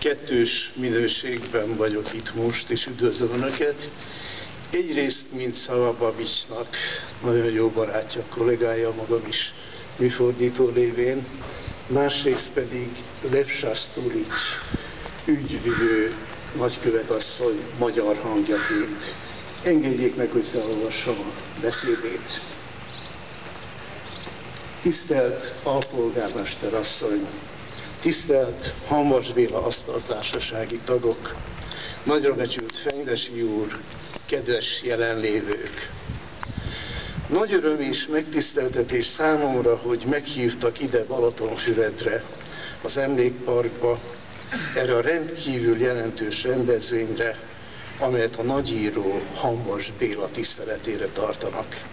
kettős minőségben vagyok itt most, és üdvözlöm Önöket. Egyrészt, mint Szava Babicsnak, nagyon jó barátja, kollégája, magam is műfordító lévén, másrészt pedig Lev Sastulic ügyvivő nagykövetasszony magyar hangjaként. Engedjék meg, hogy felolvassam a beszédét. Tisztelt alpolgármester asszony, tisztelt Hanvas Béla asztaltársasági tagok, nagyra becsült Fenyvesi úr, kedves jelenlévők! Nagy öröm és megtiszteltetés számomra, hogy meghívtak ide Balatonfüredre, az emlékparkba, erre a rendkívül jelentős rendezvényre, amelyet a nagyíró Hanvas Béla tiszteletére tartanak.